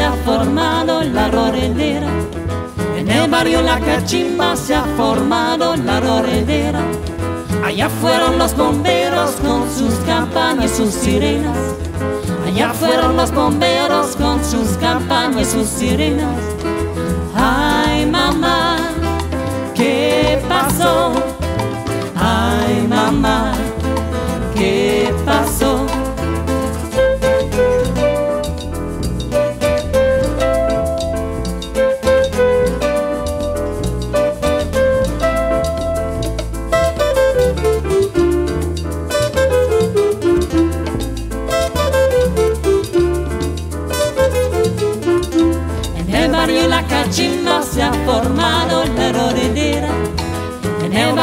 Se ha formado la roredera. En el barrio La Cachimba se ha formado la roredera. Allá fueron los bomberos con sus campanas y sus sirenas. Allá fueron los bomberos con sus campanas y sus sirenas. Ay, mamá, ¿qué pasó? Ay, mamá,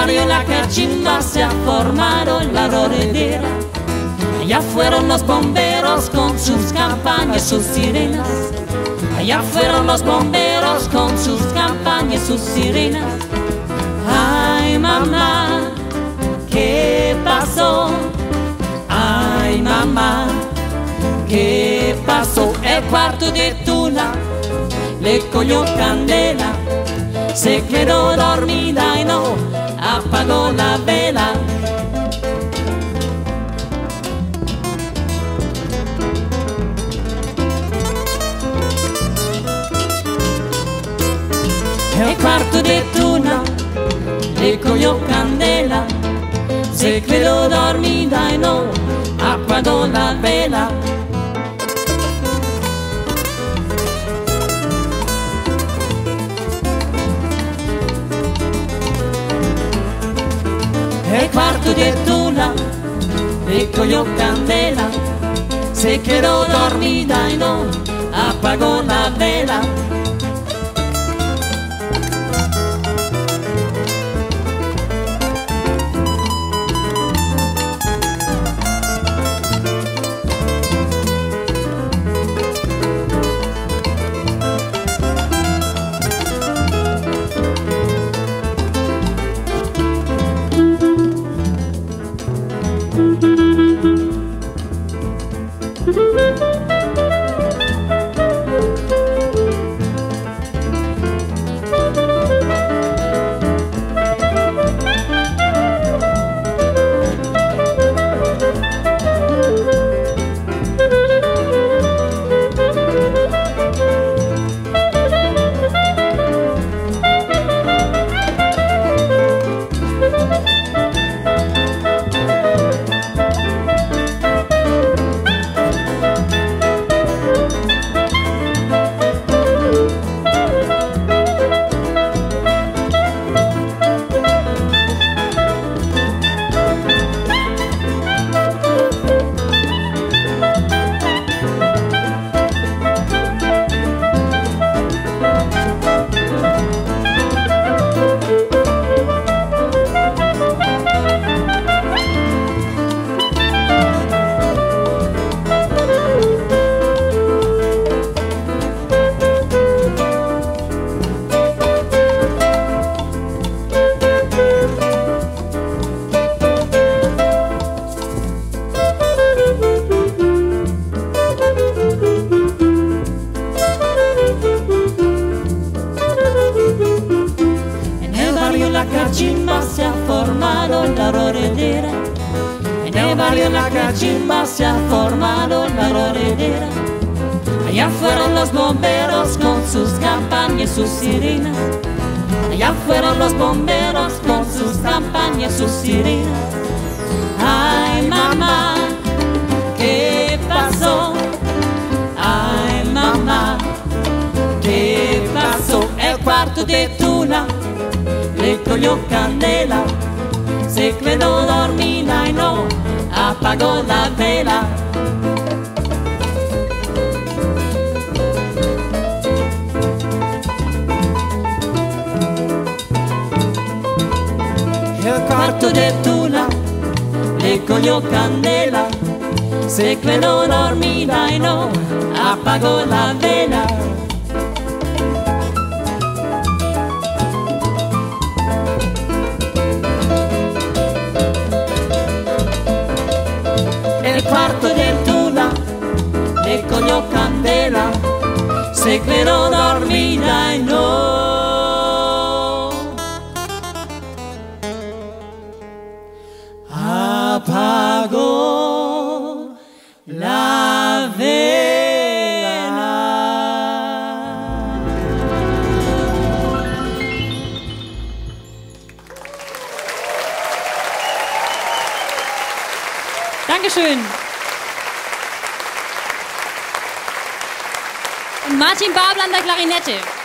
La Cachimba se ha formado la roredera. Allá fueron los bomberos con sus campañas sus sirenas. Allá fueron los bomberos con sus campañas sus sirenas. Ay, mamá, ¿qué pasó? Ay, mamá, ¿qué pasó? El cuarto de Tula le cogió candela, Se chiedo dormi dai no, appago la vela. È un quarto di tuna, ecco io candela, se quedó dormida y no apagó la vela. Cachimba se ha formado la roredera. En el barrio La Cachimba se ha formado la roredera. Allá fueron los bomberos con sus campañas y sus sirenas. Allá fueron los bomberos con sus campañas y sus sirenas. Ay, mamá, ¿qué pasó? Ay, mamá, ¿qué pasó? El cuarto de Tula cogió candela, se quedó dormida y no apagó la vela. El cuarto de Tula le cogió candela, se quedó dormida y no apagó la vela. Se quedó dormida y no apagó la vela. Dankeschön. Martin Babler an der Klarinette.